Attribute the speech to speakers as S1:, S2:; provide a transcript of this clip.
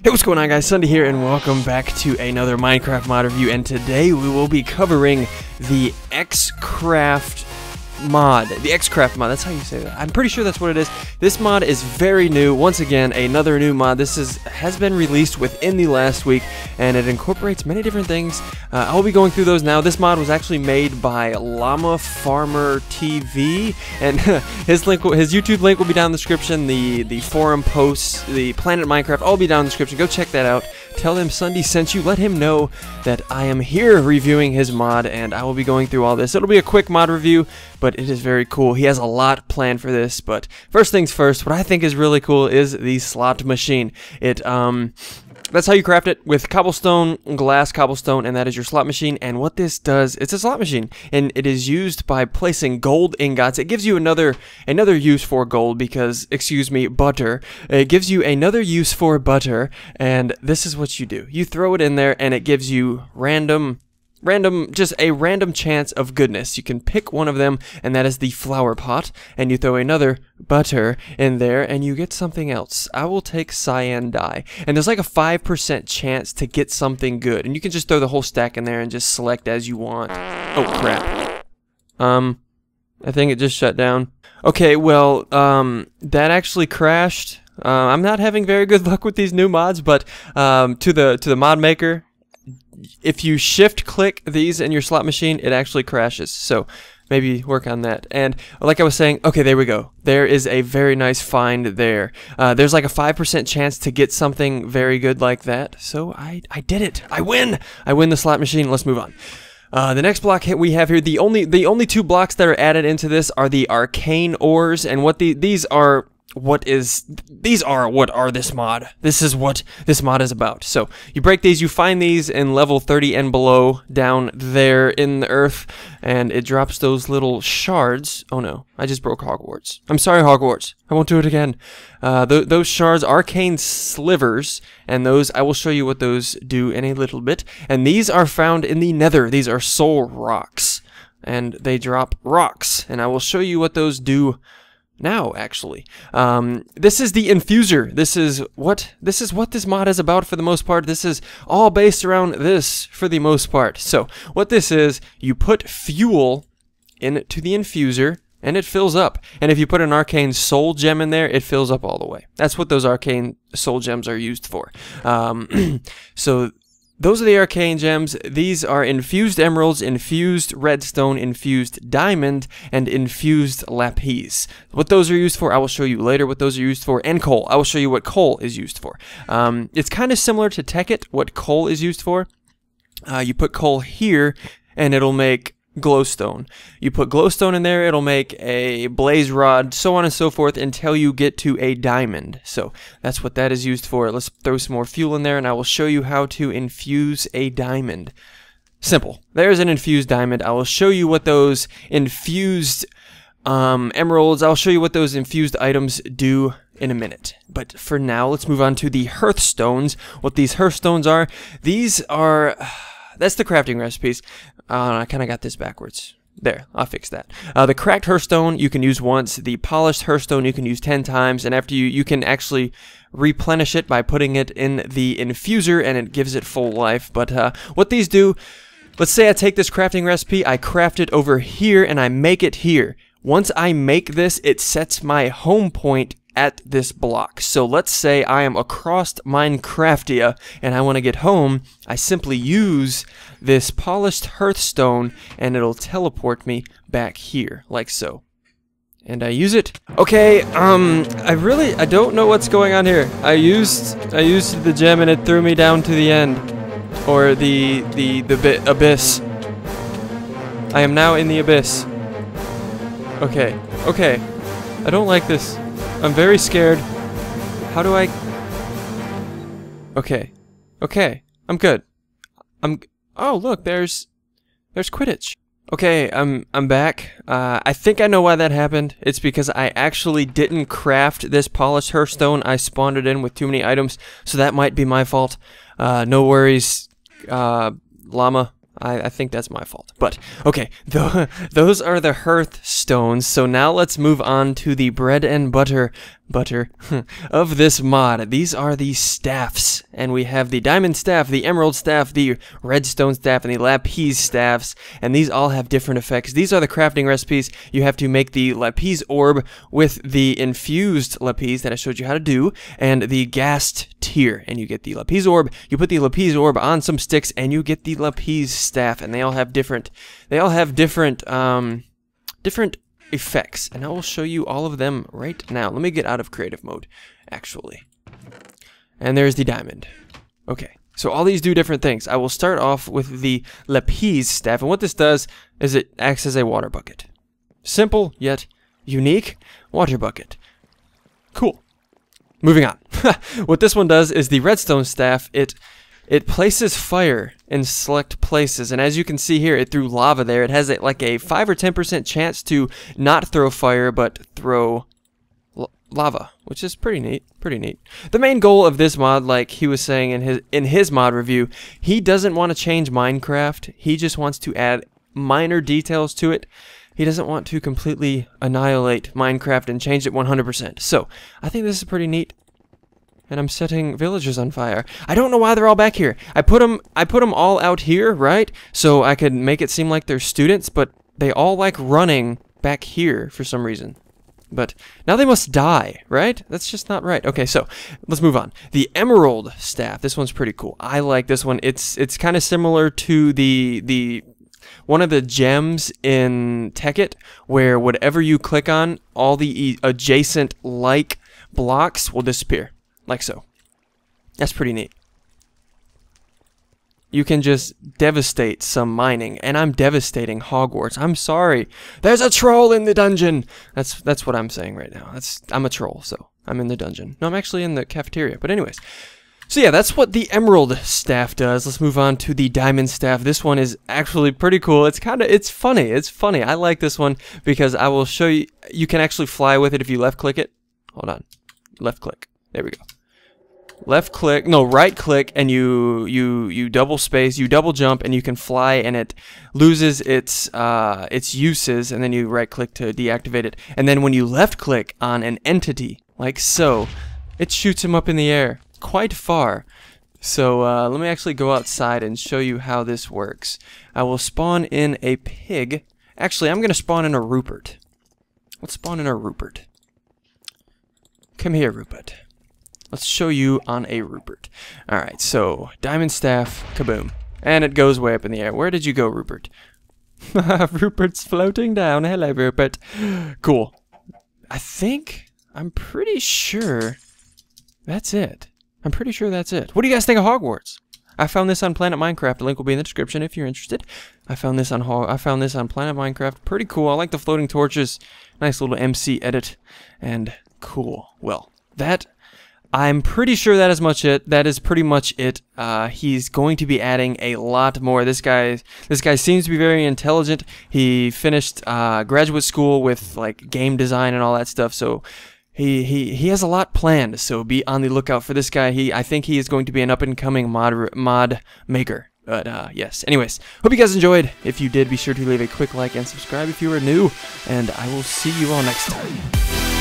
S1: Hey, what's going on guys? SSundee here and welcome back to another Minecraft mod review and today we will be covering the Xcraft mod. The Xcraft mod, that's how you say that. I'm pretty sure that's what it is. This mod is very new. Once again, another new mod. This is has been released within the last week and it incorporates many different things. Uh, I'll be going through those now. This mod was actually made by Llama Farmer TV and his link his YouTube link will be down in the description. The the forum posts, the Planet Minecraft all be down in the description. Go check that out. Tell him SSundee sent you. Let him know that I am here reviewing his mod and I will be going through all this. It'll be a quick mod review, but it is very cool. He has a lot planned for this, but first things first, what I think is really cool is the slot machine. It um that's how you craft it with cobblestone, glass cobblestone, and that is your slot machine. And what this does, it's a slot machine, and it is used by placing gold ingots. It gives you another another use for gold because, excuse me, butter. It gives you another use for butter, and this is what you do. You throw it in there, and it gives you random random, just a random chance of goodness. You can pick one of them, and that is the flower pot, and you throw another butter in there, and you get something else. I will take cyan dye, and there's like a 5% chance to get something good, and you can just throw the whole stack in there and just select as you want. Oh, crap. Um, I think it just shut down. Okay, well, um, that actually crashed. Uh, I'm not having very good luck with these new mods, but um, to the to the mod maker, if you shift click these in your slot machine, it actually crashes. So maybe work on that. And like I was saying, okay, there we go. There is a very nice find there. Uh, there's like a 5% chance to get something very good like that. So I, I did it. I win. I win the slot machine. Let's move on. Uh, the next block we have here, the only the only two blocks that are added into this are the arcane ores, and what the these are what is these are what are this mod. This is what this mod is about. So you break these you find these in level 30 and below down there in the earth and it drops those little shards. Oh no. I just broke hogwarts. I'm sorry hogwarts. I won't do it again. Uh, th those shards arcane slivers and those i will show you what those do in a little bit. And these are found in the nether. These are soul rocks. And they drop rocks. And i will show you what those do now actually. Um, this is the infuser. This is what this is what this mod is about for the most part. This is all based around this for the most part. So what this is you put fuel into the infuser and it fills up. And if you put an arcane soul gem in there it fills up all the way. That's what those arcane soul gems are used for. Um, so those are the arcane gems. These are infused emeralds, infused redstone, infused diamond, and infused lapis. What those are used for, I will show you later what those are used for, and coal. I will show you what coal is used for. Um, it's kind of similar to Tekkit, what coal is used for. Uh, you put coal here, and it'll make glowstone. You put glowstone in there, it'll make a blaze rod, so on and so forth until you get to a diamond. So that's what that is used for. Let's throw some more fuel in there and I will show you how to infuse a diamond. Simple. There's an infused diamond. I will show you what those infused um, emeralds, I'll show you what those infused items do in a minute. But for now, let's move on to the hearthstones. What these hearthstones are, these are... That's the crafting recipes. Uh, I kind of got this backwards. There, I'll fix that. Uh, the cracked hearthstone you can use once. The polished hearthstone you can use 10 times. And after you, you can actually replenish it by putting it in the infuser and it gives it full life. But uh, what these do, let's say I take this crafting recipe, I craft it over here and I make it here. Once I make this, it sets my home point at this block. So let's say I am across Minecraftia and I want to get home. I simply use this polished hearthstone and it'll teleport me back here, like so. And I use it. Okay, um, I really, I don't know what's going on here. I used, I used the gem and it threw me down to the end. Or the, the, the abyss. I am now in the abyss. Okay, okay. I don't like this. I'm very scared. How do I... Okay. Okay. I'm good. I'm... Oh, look, there's... There's Quidditch. Okay, I'm I'm back. Uh, I think I know why that happened. It's because I actually didn't craft this polished hearthstone. I spawned it in with too many items, so that might be my fault. Uh, no worries, uh, llama. I, I think that's my fault. But okay, the, those are the hearth stones. So now let's move on to the bread and butter butter of this mod. These are the staffs, and we have the diamond staff, the emerald staff, the redstone staff, and the lapis staffs, and these all have different effects. These are the crafting recipes. You have to make the lapis orb with the infused lapis that I showed you how to do, and the ghast tear, and you get the lapis orb. You put the lapis orb on some sticks, and you get the lapis staff, and they all have different, they all have different, um, different effects, and I will show you all of them right now. Let me get out of creative mode, actually. And there's the diamond. Okay, so all these do different things. I will start off with the lapis staff, and what this does is it acts as a water bucket. Simple, yet unique water bucket. Cool. Moving on. what this one does is the redstone staff, it it places fire in select places, and as you can see here, it threw lava there. It has a, like a 5 or 10% chance to not throw fire, but throw lava, which is pretty neat, pretty neat. The main goal of this mod, like he was saying in his in his mod review, he doesn't want to change Minecraft. He just wants to add minor details to it. He doesn't want to completely annihilate Minecraft and change it 100%. So, I think this is pretty neat and I'm setting villagers on fire. I don't know why they're all back here. I put them I put them all out here, right? So I could make it seem like they're students, but they all like running back here for some reason. But now they must die, right? That's just not right. Okay, so let's move on. The emerald staff. This one's pretty cool. I like this one. It's it's kind of similar to the the one of the gems in Tekkit, where whatever you click on, all the adjacent like blocks will disappear like so. That's pretty neat. You can just devastate some mining, and I'm devastating Hogwarts. I'm sorry. There's a troll in the dungeon. That's that's what I'm saying right now. That's I'm a troll, so I'm in the dungeon. No, I'm actually in the cafeteria. But anyways, so yeah, that's what the emerald staff does. Let's move on to the diamond staff. This one is actually pretty cool. It's kind of, it's funny. It's funny. I like this one because I will show you, you can actually fly with it if you left click it. Hold on. Left click. There we go. Left click, no, right click, and you you you double space, you double jump, and you can fly, and it loses its uh, its uses, and then you right click to deactivate it, and then when you left click on an entity like so, it shoots him up in the air quite far. So uh, let me actually go outside and show you how this works. I will spawn in a pig. Actually, I'm going to spawn in a Rupert. Let's spawn in a Rupert. Come here, Rupert. Let's show you on a Rupert. Alright, so Diamond Staff, kaboom. And it goes way up in the air. Where did you go, Rupert? Rupert's floating down. Hello, Rupert. Cool. I think, I'm pretty sure that's it. I'm pretty sure that's it. What do you guys think of Hogwarts? I found this on Planet Minecraft. The link will be in the description if you're interested. I found this on I found this on Planet Minecraft. Pretty cool. I like the floating torches. Nice little MC edit and cool. Well, that I'm pretty sure that is much it. That is pretty much it. Uh, he's going to be adding a lot more. This guy, this guy seems to be very intelligent. He finished uh, graduate school with like game design and all that stuff. So he he he has a lot planned. So be on the lookout for this guy. He I think he is going to be an up and coming mod mod maker. But uh, yes. Anyways, hope you guys enjoyed. If you did, be sure to leave a quick like and subscribe if you are new. And I will see you all next time.